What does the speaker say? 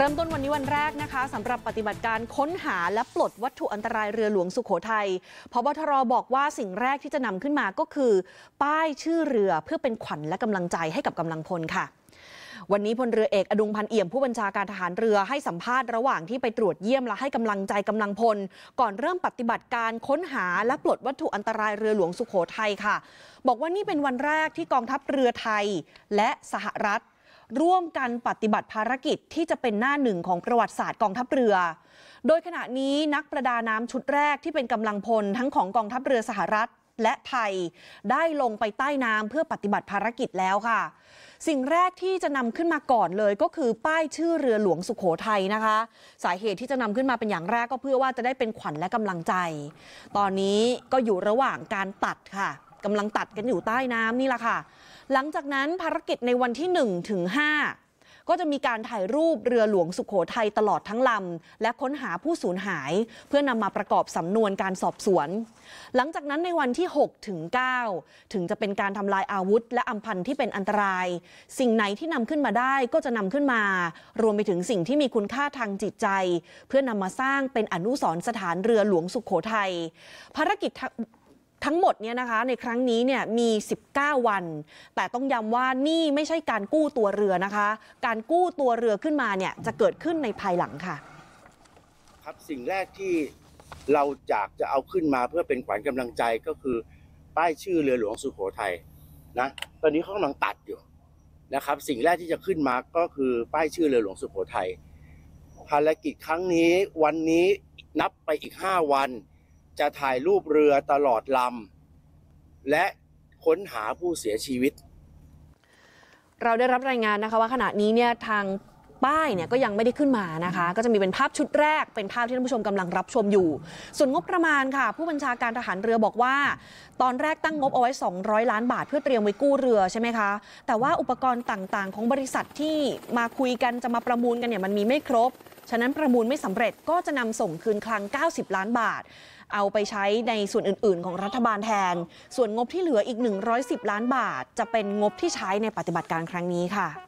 เริ่มต้นวันนี้วันแรกนะคะสำหรับปฏิบัติการค้นหาและปลดวัตถุอันตรายเรือหลวงสุขโขทัยพบทรบอกว่าสิ่งแรกที่จะนำขึ้นมาก็คือ ป้ายชื่อเรือเพื่อเป็นขวัญและกำลังใจให้กับกำลังพลค่ะ วันนี้พลเรือเอกอดุงพันเอี่ยมผู้บัญชาการทหารเรือให้สัมภาษณ์ระหว่างที่ไปตรวจเยี่ยมและให้กำลังใจกำลังพล ก่อนเริ่มปฏิบัติการค้นหาและปลดวัตถุอันตรายเรือหลวงสุขโขทัยค่ะ บอกว่านี่เป็นวันแรกที่กองทัพเรือไทย และสหรัฐ ร่วมกันปฏิบัติภารกิจที่จะเป็นหน้าหนึ่งของประวัติศาสตร์กองทัพเรือ โดยขณะนี้นักประดาน้ำชุดแรกที่เป็นกำลังพลทั้งของกองทัพเรือสหรัฐและไทยได้ลงไปใต้น้ำเพื่อปฏิบัติภารกิจแล้วค่ะ สิ่งแรกที่จะนำขึ้นมาก่อนเลยก็คือป้ายชื่อเรือหลวงสุขโขทัยนะคะ สาเหตุที่จะนำขึ้นมาเป็นอย่างแรกก็เพื่อว่าจะได้เป็นขวัญและกำลังใจ ตอนนี้ก็อยู่ระหว่างการตัดค่ะ กำลังตัดกันอยู่ใต้น้ำนี่แหละค่ะ หลังจากนั้นภารกิจในวันที่1ถึง5ก็จะมีการถ่ายรูปเรือหลวงสุขโขทัยตลอดทั้งลำและค้นหาผู้สูญหาย เพื่อนำมาประกอบสำนวนการสอบสวน หลังจากนั้นในวันที่6ถึง9ถึงจะเป็นการทำลายอาวุธ และอำพันธ์ที่เป็นอันตราย สิ่งไหนที่นำขึ้นมาได้ก็จะนำขึ้นมา รวมไปถึงสิ่งที่มีคุณค่าทางจิตใจ เพื่อนำมาสร้างเป็นอนุสรณ์สถานเรือหลวงสุขโขทัยภารกิจ ทั้งหมดเนี่ยนะคะในครั้งนี้เนี่ยมี 19 วัน แต่ต้องย้ำว่านี่ไม่ใช่การกู้ตัวเรือนะคะ การกู้ตัวเรือขึ้นมาเนี่ยจะเกิดขึ้นในภายหลังค่ะ ครับสิ่งแรกที่เราอยากจะเอาขึ้นมาเพื่อเป็นขวัญกำลังใจก็คือ ป้ายชื่อเรือหลวงสุโขทัยนะตอนนี้เขากำลังตัดอยู่นะครับ สิ่งแรกที่จะขึ้นมาก็คือป้ายชื่อเรือหลวงสุโขทัยภารกิจครั้งนี้วันนี้นับไปอีก 5 วัน จะถ่ายรูปเรือตลอดลำและค้นหาผู้เสียชีวิต เราได้รับรายงานนะคะว่าขณะนี้เนี่ยทางป้ายเนี่ยก็ยังไม่ได้ขึ้นมานะคะ ก็จะมีเป็นภาพชุดแรก เป็นภาพที่ท่านผู้ชมกำลังรับชมอยู่ ส่วนงบประมาณค่ะ ผู้บัญชาการทหารเรือบอกว่า ตอนแรกตั้งงบเอาไว้ 200 ล้านบาทเพื่อเตรียมไว้กู้เรือใช่ไหมคะ แต่ว่าอุปกรณ์ต่างๆ ของบริษัทที่มาคุยกันจะมาประมูลกันเนี่ยมันมีไม่ครบ ฉะนั้นประมูลไม่สำเร็จก็จะนำส่งคืนคลัง 90 ล้านบาท เอาไปใช้ในส่วนอื่น ๆ ของรัฐบาลแทน ส่วนงบที่เหลืออีก 110 ล้านบาท จะเป็นงบที่ใช้ในปฏิบัติการครั้งนี้ค่ะ